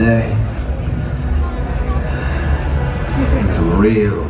day. It's real, real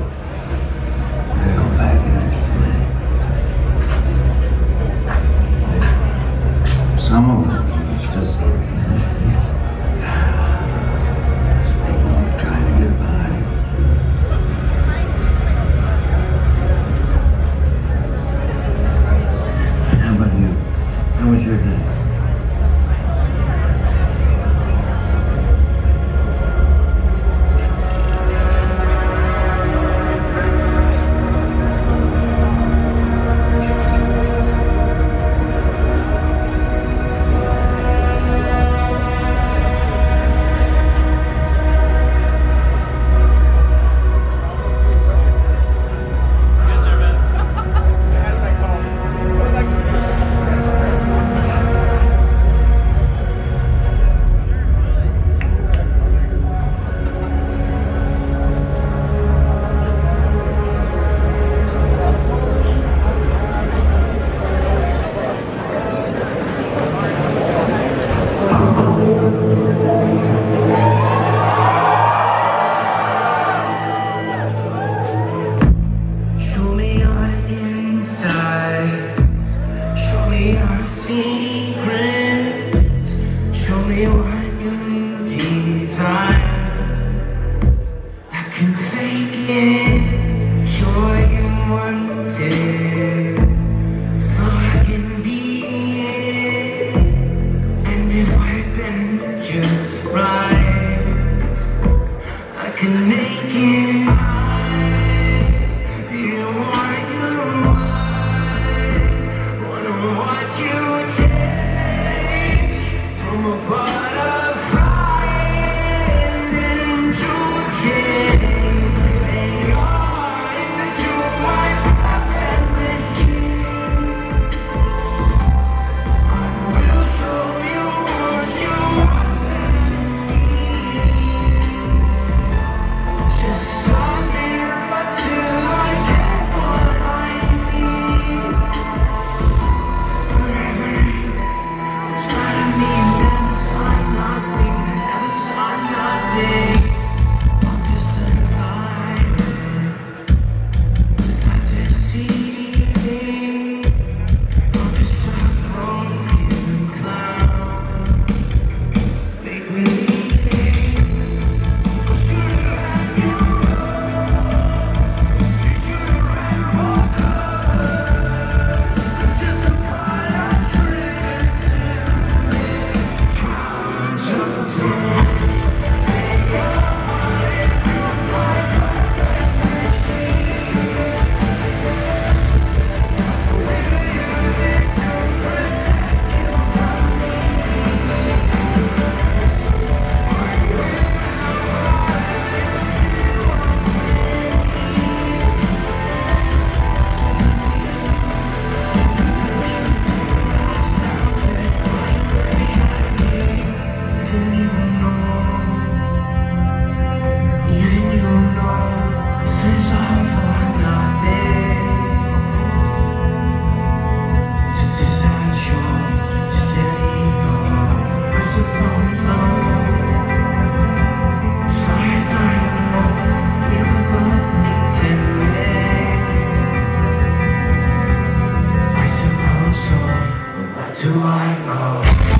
Oh.